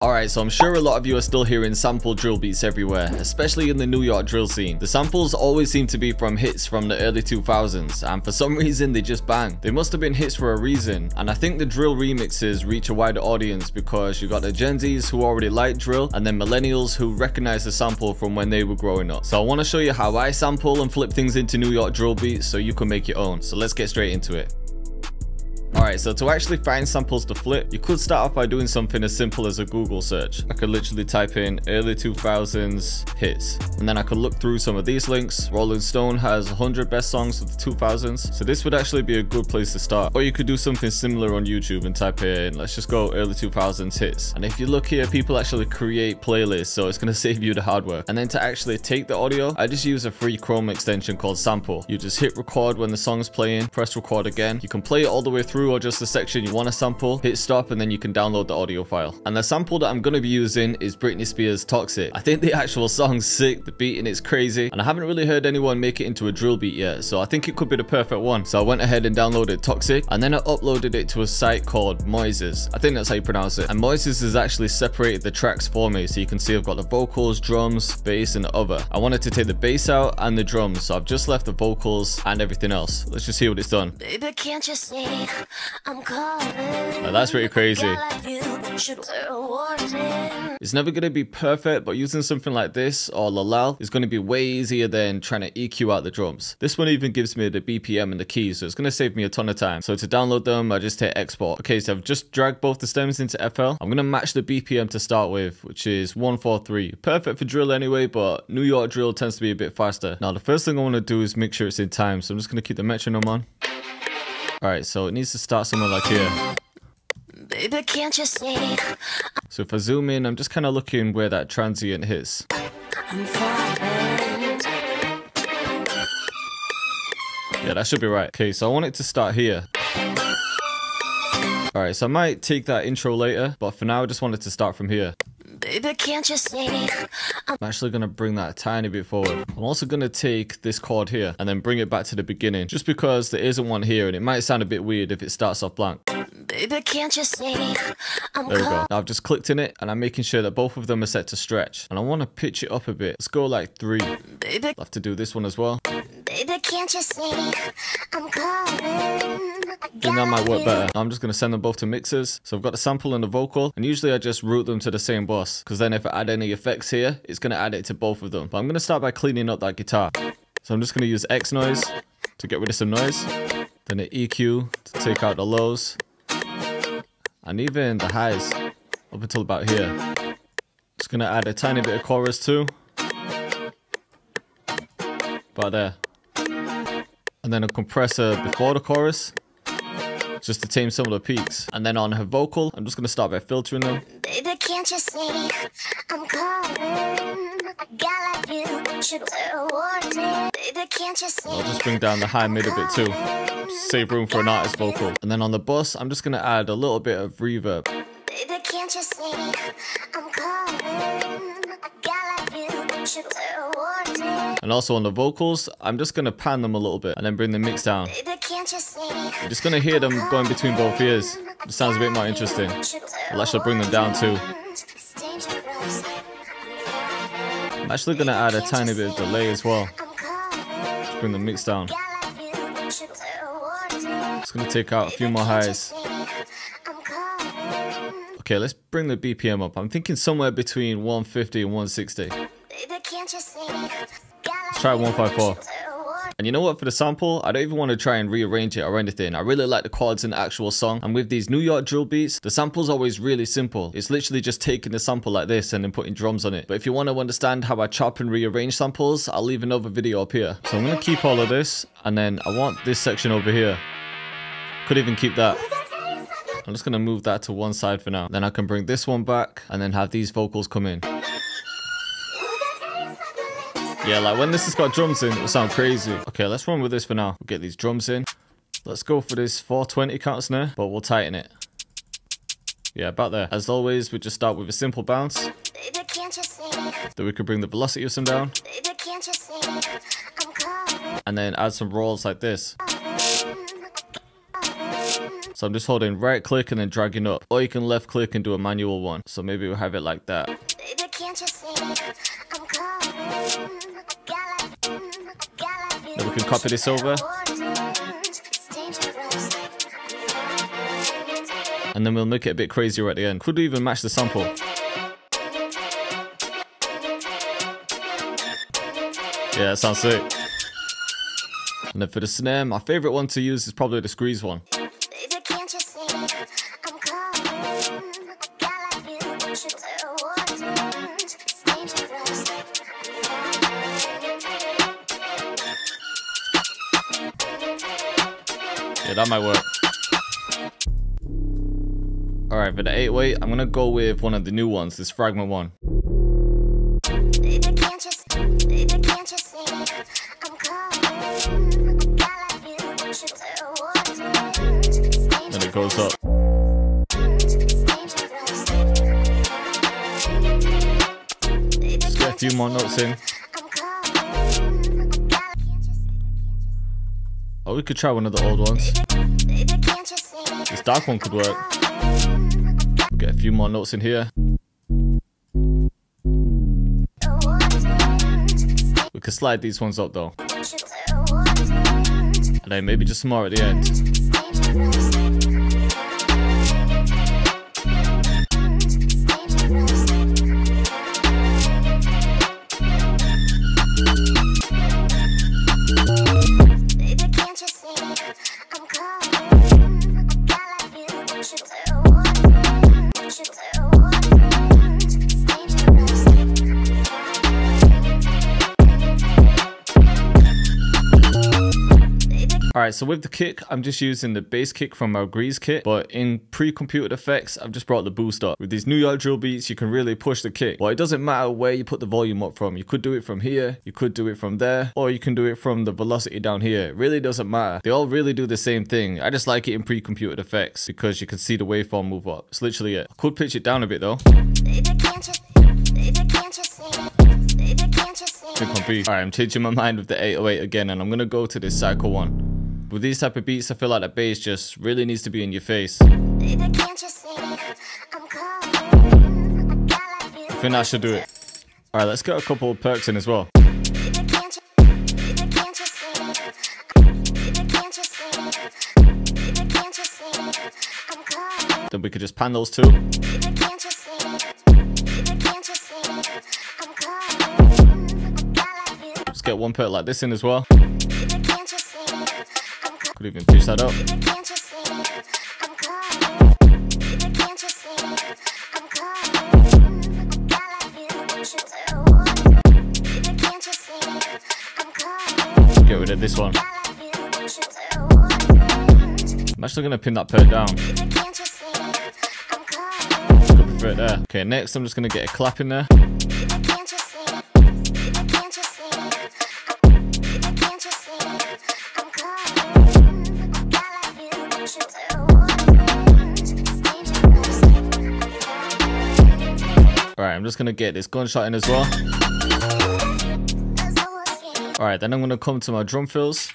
Alright, so I'm sure a lot of you are still hearing sample drill beats everywhere, especially in the New York drill scene. The samples always seem to be from hits from the early 2000s, and for some reason they just bang. They must have been hits for a reason, and I think the drill remixes reach a wider audience because you got the Gen Zs who already like drill, and then millennials who recognize the sample from when they were growing up. So I want to show you how I sample and flip things into New York drill beats so you can make your own. So let's get straight into it. Alright, so to actually find samples to flip, you could start off by doing something as simple as a Google search. I could literally type in early 2000s hits, and then I could look through some of these links. Rolling Stone has 100 best songs of the 2000s, so this would actually be a good place to start. Or you could do something similar on YouTube and type in, let's just go early 2000s hits. And if you look here, people actually create playlists, so it's going to save you the hard work. And then to actually take the audio, I just use a free Chrome extension called Sample. You just hit record when the song's playing, press record again. You can play it all the way through through or just the section you want to sample, hit stop and then you can download the audio file. And the sample that I'm going to be using is Britney Spears Toxic. I think the actual song's sick, the beat in it's crazy, and I haven't really heard anyone make it into a drill beat yet, so I think it could be the perfect one. So I went ahead and downloaded Toxic, and then I uploaded it to a site called Moises. I think that's how you pronounce it. And Moises has actually separated the tracks for me, so you can see I've got the vocals, drums, bass, and other. I wanted to take the bass out and the drums, so I've just left the vocals and everything else. Let's just see what it's done. Baby, can't you see I'm calling. that's pretty crazy. It's never going to be perfect, but using something like this or Lalal is going to be way easier than trying to EQ out the drums. This one even gives me the BPM and the keys, so it's going to save me a ton of time. So to download them, I just hit export. Okay, so I've just dragged both the stems into FL. I'm going to match the BPM to start with, which is 143. Perfect for drill anyway, but New York drill tends to be a bit faster. Now, the first thing I want to do is make sure it's in time, so I'm just going to keep the metronome on. Alright, so it needs to start somewhere like here. Baby, can't you see? So if I zoom in, I'm just kind of looking where that transient hits. Yeah, that should be right. Okay, so I want it to start here. Alright, so I might take that intro later, but for now I just wanted to start from here. Baby, can't you see? I'm actually going to bring that a tiny bit forward. I'm also going to take this chord here and then bring it back to the beginning just because there isn't one here and it might sound a bit weird if it starts off blank. Baby, can't you see? I'm there we go. Now I've just clicked in it and I'm making sure that both of them are set to stretch. And I want to pitch it up a bit. Let's go like three. Baby. I'll have to do this one as well. Baby, can't you see? I'm calling. I think that might work better. I'm just going to send them both to mixers. So I've got the sample and the vocal. And usually I just route them to the same bus. Because then if I add any effects here, it's going to add it to both of them. But I'm going to start by cleaning up that guitar. So I'm just going to use X noise to get rid of some noise. Then an EQ to take out the lows and even the highs up until about here. Just gonna add a tiny bit of chorus too. About there. And then a compressor before the chorus. Just to tame some of the peaks. And then on her vocal, I'm just gonna start by filtering them. Baby, can't you see I'm calling? Like you should Baby, can't you see I'll just bring down the high mid a bit too save room for an artist vocal. And then on the bus, I'm just gonna add a little bit of reverb. Baby, can't you see I'm calling? And also on the vocals, I'm just gonna pan them a little bit and then bring the mix down. You're just gonna hear them going between both ears. It sounds a bit more interesting. I'll actually bring them down too. I'm actually gonna add a tiny bit of delay as well. Just bring the mix down. It's gonna take out a few more highs. Okay, let's bring the BPM up. I'm thinking somewhere between 150 and 160. Try 154. And you know what, for the sample, I don't even want to try and rearrange it or anything. I really like the chords in the actual song. And with these New York drill beats, the sample's always really simple. It's literally just taking the sample like this and then putting drums on it. But if you want to understand how I chop and rearrange samples, I'll leave another video up here. So I'm going to keep all of this. And then I want this section over here. Could even keep that. I'm just going to move that to one side for now. Then I can bring this one back and then have these vocals come in. Yeah, like when this has got drums in, it will sound crazy. Okay, let's run with this for now. We'll get these drums in. Let's go for this 420 count snare, but we'll tighten it. Yeah, about there. As always, we just start with a simple bounce. Then we could bring the velocity of some down. And then add some rolls like this. So I'm just holding right click and then dragging up. Or you can left click and do a manual one. So maybe we'll have it like that. Can copy this over. And then we'll make it a bit crazier at the end. Could even match the sample. Yeah, that sounds sick. And then for the snare, my favorite one to use is probably the squeeze one. That might work. Alright, for the 808, I'm gonna go with one of the new ones, this Fragment one. Baby, can't you see? Baby, can't you see I'm calling? A guy like you should play a war It's Then it goes up. Let's get a few more notes in. Oh, we could try one of the old ones. This dark one could work. Get a few more notes in here. We could slide these ones up though. And then maybe just some more at the end. Alright, so with the kick, I'm just using the bass kick from our Grease kit, but in pre-computed effects, I've just brought the boost up. With these New York drill beats, you can really push the kick, but it doesn't matter where you put the volume up from. You could do it from here, you could do it from there, or you can do it from the velocity down here. It really doesn't matter. They all really do the same thing. I just like it in pre-computed effects because you can see the waveform move up. It's literally it. I could pitch it down a bit though. Alright, I'm changing my mind with the 808 again and I'm gonna go to this cycle one. With these type of beats, I feel like the bass just really needs to be in your face. I think that should do it. Alright, let's get a couple of percs in as well. Then we could just pan those two. Let's get one perc like this in as well. Could even pitch that up. Get rid of this one. I'm actually gonna pin that perc down. Could prefer it there. Okay, next I'm just gonna get a clap in there. Alright, I'm just gonna get this gunshot in as well. Alright, then I'm gonna come to my drum fills.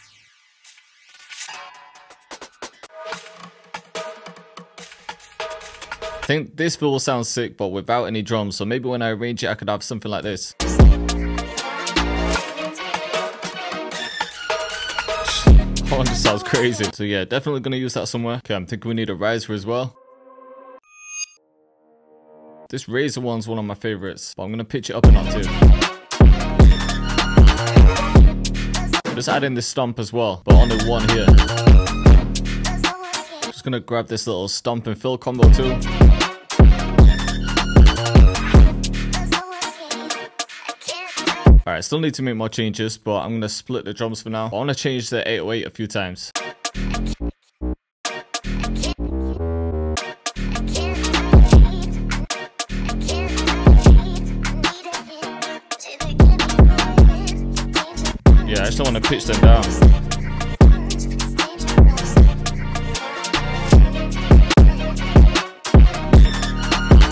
I think this fill will sound sick, but without any drums, so maybe when I arrange it, I could have something like this. Oh, this sounds crazy. So yeah, definitely gonna use that somewhere. Okay, I'm thinking we need a riser as well. This razor one's one of my favorites, but I'm gonna pitch it up an octave. Just adding this stomp as well, but only one here. Just gonna grab this little stomp and fill combo too. Alright, still need to make more changes, but I'm gonna split the drums for now. I wanna change the 808 a few times. Just don't wanna pitch them down.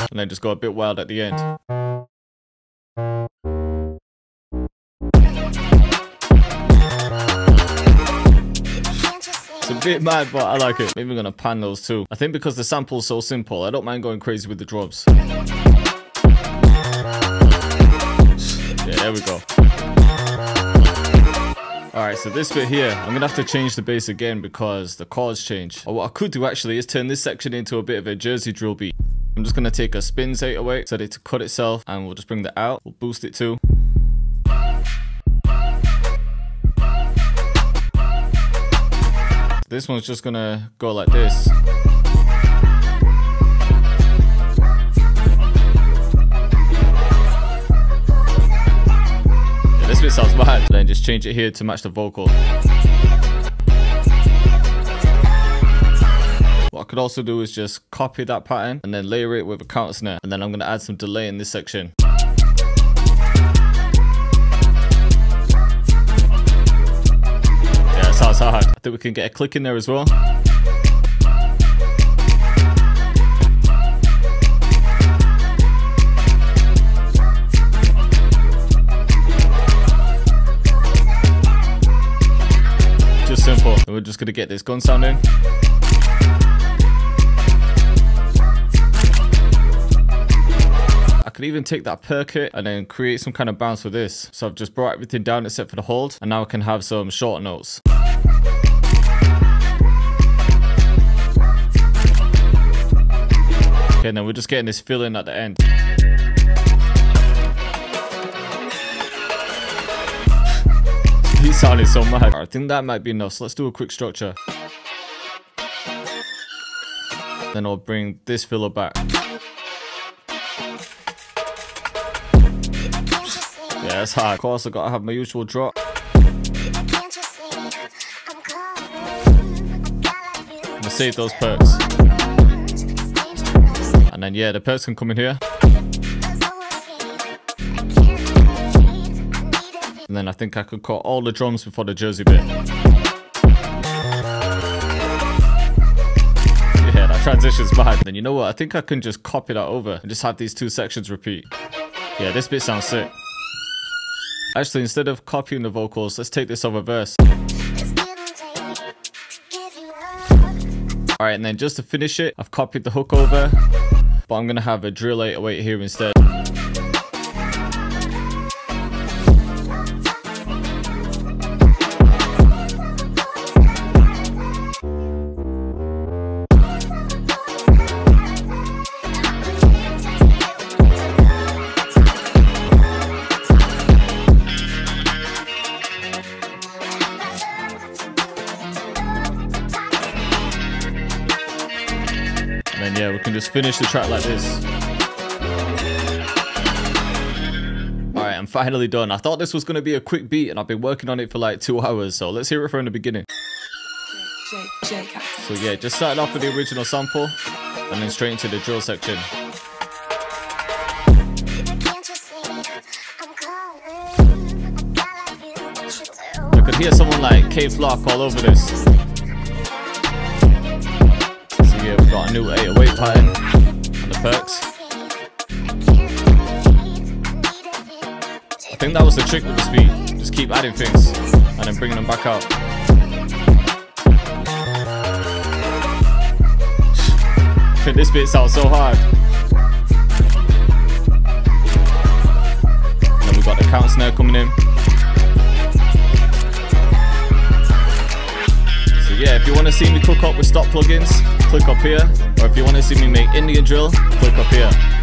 And then just go a bit wild at the end. It's a bit mad, but I like it. Maybe I'm gonna pan those too. I think because the sample's so simple, I don't mind going crazy with the drums. Yeah, there we go. Alright, so this bit here, I'm gonna have to change the bass again because the chords change. Or what I could do actually is turn this section into a bit of a Jersey drill beat. I'm just gonna take a spins 808, set it to cut itself, and we'll just bring that out. We'll boost it too. This one's just gonna go like this. Bit sounds bad. Then just change it here to match the vocal. What I could also do is just copy that pattern and then layer it with a counter snare. And then I'm gonna add some delay in this section. Yeah, it sounds hard. I think we can get a click in there as well. We're just gonna get this gun sound in. I could even take that perc hit and then create some kind of bounce with this. So I've just brought everything down except for the hold and now I can have some short notes. Okay, then we're just getting this fill in at the end. He sounded so mad. I think that might be enough. So let's do a quick structure. Then I'll bring this filler back. Yeah, that's hard. Of course, I gotta have my usual drop. I'm gonna save those percs. And then, yeah, the percs can come in here. And then I think I could cut all the drums before the Jersey bit. Yeah, that transition's bad. Then you know what? I think I can just copy that over and just have these two sections repeat. Yeah, this bit sounds sick. Actually, instead of copying the vocals, let's take this over verse. Alright, and then just to finish it, I've copied the hook over, but I'm gonna have a drill 808 here instead. Then yeah, we can just finish the track like this. Alright, I'm finally done. I thought this was going to be a quick beat and I've been working on it for like two hours, so let's hear it from the beginning. Jay, Jay Cactus. So yeah, just starting off with the original sample and then straight into the drill section. You could hear someone like Kay Flock all over this. Yeah, we've got a new 808 pattern and the percs. I think that was the trick with the speed. Just keep adding things and then bringing them back out. I think this bit sounds so hard. Then we've got the count snare coming in. Yeah, if you want to see me cook up with stock plugins, click up here. Or if you want to see me make Indian drill, click up here.